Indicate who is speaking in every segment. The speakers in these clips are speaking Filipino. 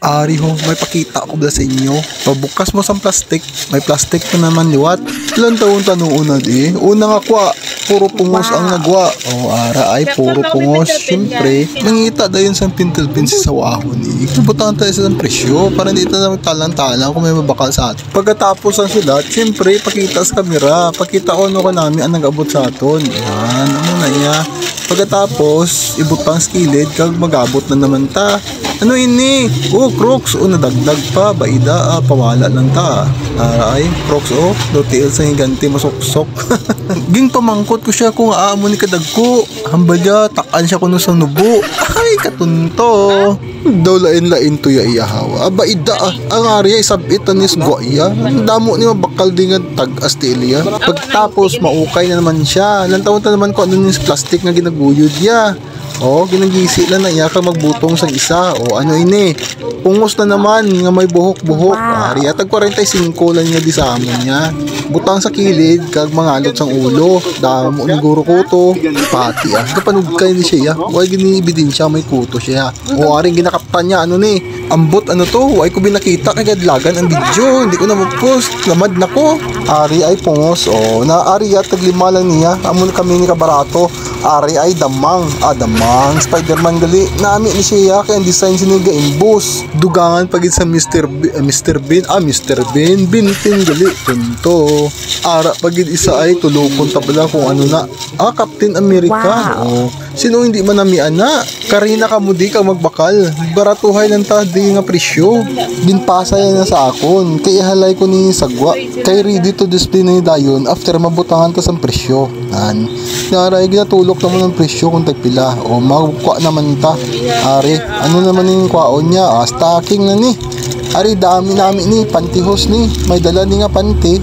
Speaker 1: Ari ho, may pakita ko bala sa inyo. Pabukas mo sa plastic, may plastic pa naman liwat. Ilan taon tanong una di? Una nga kwa, puro pungos ang nagwa. O ara ay puro pungos. Siyempre, mangita dayon sa pintel pin sa wahon ni. Ibutan tayo sa presyo para hindi tayo talang-talang kung may mabakal sa atin. Pagkatapos ang sila, siyempre, pakita sa kamera. Pakita ko ano ka namin ang nag-abot sa aton. Yan, ano na niya. Pagkatapos, ibutang skillet kag magabot na naman ta. Ano ini? Oh, Crocs. Oh, nadagdag pa. Baida, ah, pawala lang ta. Aray, Crocs, oh. Dotiil sa higanti, masuksok. Ging pamangkot ko siya kung aamo ni kadagko. Hambalya, takan siya kuno sa nubo. Ay, katunto. Daw lain-lain to ya iyahaw. Aba, ah. Ang arya, isabit na nis iya. Ang damo ni mabakal din nga tag astilya. Pagtapos, maukay na naman siya. Lantaw ta naman ko ano nis plastic nga ginaguyod ya. O, ginagisi lang na iya ka magbutong sa isa. O, ano ini? Pungos na naman nga may buhok-buhok. Ari, at 45 lang nga di sa amon niya. Butang sa kilid, kag mangalot sang ulo. Damo ni guro ko to. Pati ah. Kapanugkay ni siya. Huwag gini ebidensya may kuto siya. O, aring ginakaptan niya. Ano ni? Ambot ano to? Huwag ko binakita kay gadlagan ang video. Hindi ko na mag-post. Lamad na ko. Ari ay pungos. O, na ari at taglima lang niya. Amon kami ni kabarato. Ari ay damang. Ah, damang. Spider-Man gali. Nami ni siya kaya ang design siniga imbus. Dugangan pagid sa Mr. B, ah, Mr. Bean. Ah, Mr. Bean. Bintin gali. Punto. Ara pagid isa ay tulukon tabla kung ano na. Ah, Captain America. Oh. Sino hindi man nami ana? Karina ka mo di ka magbakal. Baratuhay lang ta di nga presyo. Binpasay na sa akon. Kay halay ko ni sagwa. Kay ready to display ni dayon after mabutangan ta sa presyo. Nan. Naray ginatulok naman ang presyo kung tagpila. O magkwa naman ta. Ari, ano naman yung kwaon niya? Ah, stocking na ni. Ari, dami namin ni, pantihos ni. May dala ni nga panty.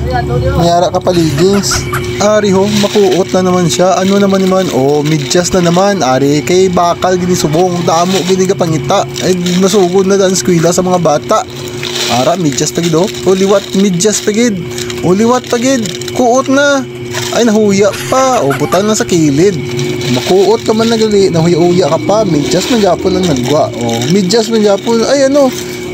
Speaker 1: Mayara ka paligings. Ari ho, makuot na naman siya. Ano naman naman? Oh, midyas na naman. Ari, kay bakal ginisubong. Damo giniga pangita. Ay, masugod na dan skwila sa mga bata. Ara, midyas pagid oh. O liwat, pagid. O pagid. Kuot na. Ay, nahuya pa. O, butang na sa kilid. Makuot ka man nagali. Nahuya-uya ka pa. Midyas man japon ang nagwa. O, midyas man japon. Ay, ano?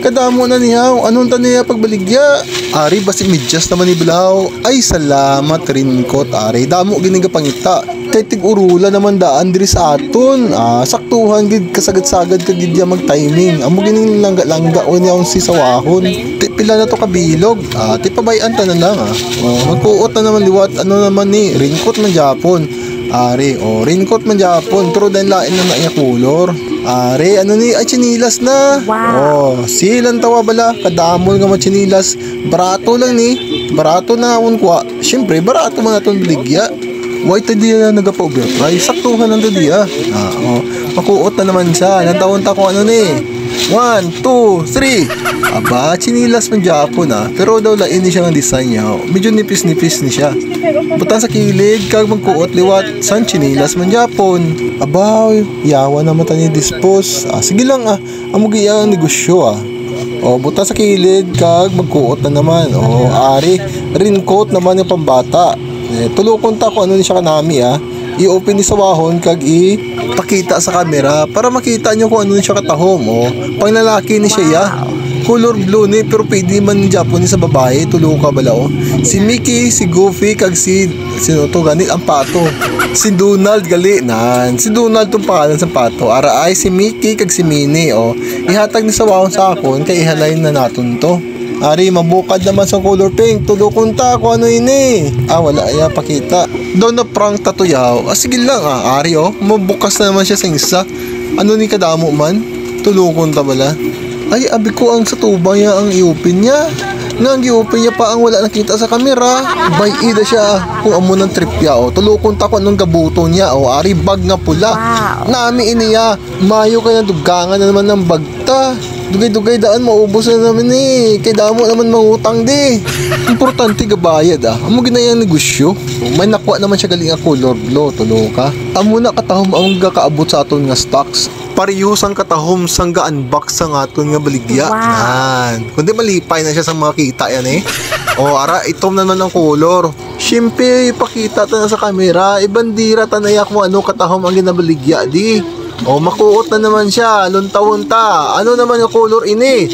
Speaker 1: Kadamo na niya. Anong ta niya pagbaligya? Ari, basi midyas naman ni Bilao. Ay, salamat rin ko, Ari. Damo giniga pangita. Kay tig-urula naman daan diri sa aton. Ah, saktuhan gid kasagad-sagad ka gid mag-timing. Amo gining langga-langga o niya si sawahon. Ti pila na to kabilog. Ah, ti pabayan ta na lang ah. Oh, magkuot na naman liwat ano naman ni ringkot man Japon. Ari, oh, raincoat man Japon, pero dahil lain na na iya Ari, ano ni, ay chinilas na. Oh, silang tawa bala, kadamol nga mga chinilas. Barato lang ni, barato na akong kwa. Siyempre, barato man natong biligya. White tadi na nagapa-overprice. Saktuhan lang tadi ah. Ah, oh. Makuot na naman siya. Nantaon ta kung ano ni. One, two, three. Aba, chinilas man Japon ah. Pero daw lain ni siya ng design niya. oh. Medyo nipis-nipis ni siya. Butang sa kilid, kag magkuot liwat, san chinilas man Japon. Aba, yawa naman ta ni dispose. Ah, sige lang ah. Amugi ang negosyo ah. O, buta sa kilid, kag magkuot na naman. O, ari, raincoat naman yung pambata. Eh, tulukon ta kung ano ni siya kanami ah. I-open ni sa wahon, kag i-pakita sa camera para makita nyo kung ano siya katahom. O, pang lalaki ni siya ya. Color blue ni, pero pwede man ni Japanese sa babae. Tulungan ka bala o. Si Mickey, si Goofy, kag si, sino to, ganit ang pato. Si Donald, gali, nan. Si Donald tong pangalan sa pato. Ara ay si Mickey, kag si Minnie, o. Ihatag ni sa wahon sa akon, kay ihalay na naton to. Ari, mabukad naman sa color pink. Tulukon ta kung ano ini. Ah, wala. Ay, pakita. Doon na prank tatuyaw. Ah, sige lang ah. Ari, oh. Mabukas na naman siya sa isa. Ano ni kadamo man? Tulukon ta bala. Ay, abi ko ang sa tubang niya ang i-open niya. Nga ang i-open niya pa ang wala nakita sa kamera. Bay ida siya kung amo ng trip niya. Oh. Tulukon ta ko anong gabuto niya. Oh. Ari, bag nga pula. Nami iniya. Mayo kaya dugangan na naman ng bagta. Dugay-dugay daan maubos na naman eh. Kay damo naman mangutang di. Importante gabayad ah. Amo ginayang negosyo. May nakuha naman siya galing ang color blue. Tulo ka. Amo na katahom ang gakaabot sa aton nga stocks. Parehos ang katahom sang ga-unbox sa aton nga baligya. Yan. Kundi malipay na siya sa mga kita yan eh. O ara, itom naman ang color. Siyempre, ipakita ta na sa kamera. Ibandira ta na ya kung ano katahom ang ginabaligya di. O makuot na naman siya, lunta-unta. Ano naman yung color ini?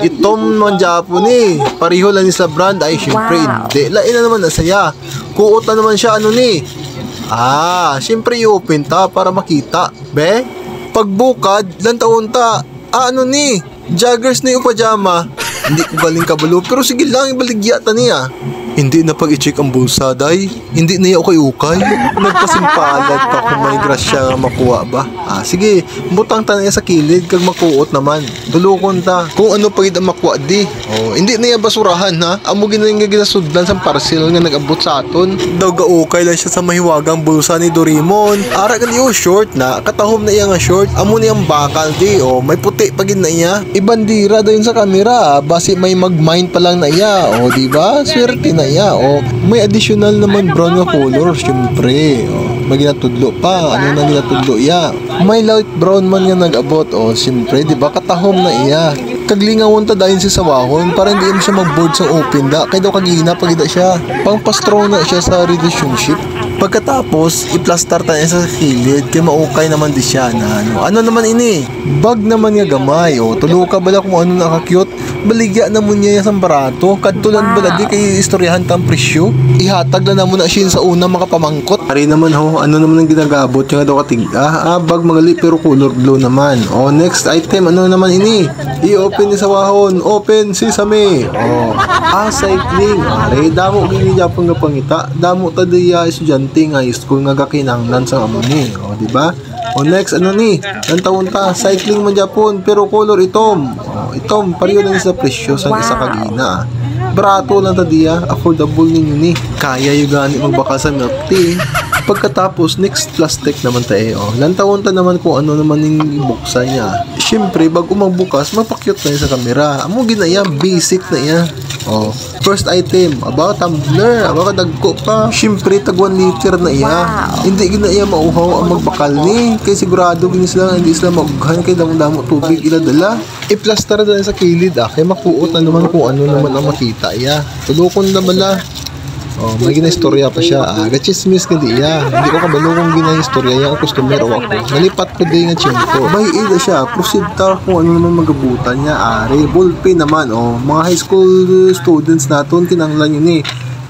Speaker 1: Itom man Japon ni. Pareho lang ni sa brand ay syempre
Speaker 2: Wow.
Speaker 1: hindi. Lain na naman na saya. Kuot na naman siya ano ni. Ah, syempre i-open ta para makita. Be? Pagbukad, lanta-unta. Ah, ano ni? Joggers na yung pajama. Hindi ko galing kabalo, pero sige lang, ibaligya ta niya. Hindi na pag i-check ang bulsa, day. Hindi na yung ukay-ukay. Nagpasimpalad pa kung may grasya nga makuha ba. Ah, sige, butang ta na niya sa kilid kag makuot naman. Dulukon ta. Kung ano pagid ang makuha di. Oh, hindi na basurahan ha. Amo gina nga ginasudlan sa parcel nga nag-abot sa aton. Daw gaukay lang siya sa mahiwagang bulsa ni Doraemon. Ara gali oh, short na. Katahom na iya nga short. Amo niyang bakal di. Oh, may puti pagid na iya. Ibandira daw yun sa kamera. ah. Basi may mag-mind pa lang na iya. Oh, di ba? Swerte na iya. Oh, may additional naman brown nga color. Syempre. Oh, may ginatudlo pa. Ano na ginatudlo iya? May light brown man nga nag-abot. Oh, syempre, di ba? Katahom na iya. Kaglingawon ta dahil si Sawahon para hindi mo siya mag-board sa open da. Kaya daw kagina pagida siya. Pang pastrong na siya sa relationship. Pagkatapos, iplastar tayo sa kilid kaya maukay naman di siya na ano. Ano naman ini? Bag naman nga gamay. O, tulo ka bala kung ano nakakyot. Baligya na mo niya yung barato. Kadtulan bala di kay istoryahan tang presyo. Ihatag na naman na siya sa una makapamangkot. Ari naman ho, ano naman ang ginagabot yung daw katig. Ah, ah, bag magali pero color blue naman. O, next item, ano naman ini? I-open ni sa wahon. Open si Same. O, ah, cycling. Ari, damo gini Japon nga pangita. Damo ta diya estudyante nga school nga gakinangnan sa amo ni. O, di ba? O next, ano ni? Ang taon ta, cycling man Japon, pero color itom. O, itom, pareho lang sa presyo sa isa kagina. Barato lang ta diya, affordable ninyo ni. Kaya yung gani magbaka sa milk tea. Pagkatapos, next plastic naman tayo. Oh. Lantawon ta naman kung ano naman yung buksan niya. Siyempre, bago magbukas, mapakyot na yun sa kamera. Amo ginaya, basic na yan. Oh. First item, about tumbler, about kadagko pa. Siyempre, tag 1 liter na iya.
Speaker 2: Wow.
Speaker 1: Hindi ginaya mauhaw ang magbakal ni. Kaya sigurado gini sila hindi sila magughan kay damo-damo tubig iladala. I-plaster na sa kilid ah. Kaya makuot na naman kung ano naman ang makita iya. Tulukon na bala. Oh, may ginaistorya pa siya. Ah, gachismis ka di iya. Hindi ko kabalo kung ginaistorya iya ang customer o ako. Nalipat ko din nga tiyempo. May ida siya. Proceed ta kung ano naman magabutan niya. Ari, ballpen naman. Oh, mga high school students naton kinanglan yun eh.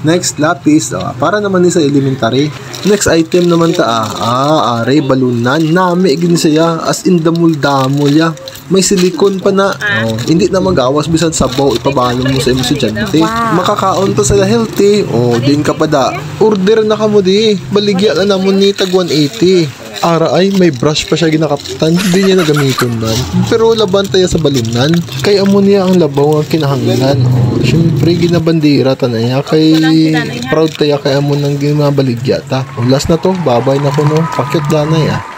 Speaker 1: Next, lapis. Ah, para naman ni sa elementary. Next item naman ta ah. Ah, are, balunan. Nami, ginisaya. As in damul-damul ya. May silikon pa na. Oh, hindi na magawas bisan sabaw. Ipabalo mo sa imo estudyante. Makakaon pa sila healthy. Oh, din ka pa da. Order na ka mo di. Baligya na namon ni tag 180. Ara ay may brush pa siya ginakaptan. Hindi niya nagamiton man. Pero laban tayo sa balunan. Kay amo niya ang labaw ang kinahanglan. Oh, syempre ginabandira ta na niya. Kay proud tayo kay amo nang ginabaligya ta. Oh, last na to. Babay na ko no. Pakyot danay ah.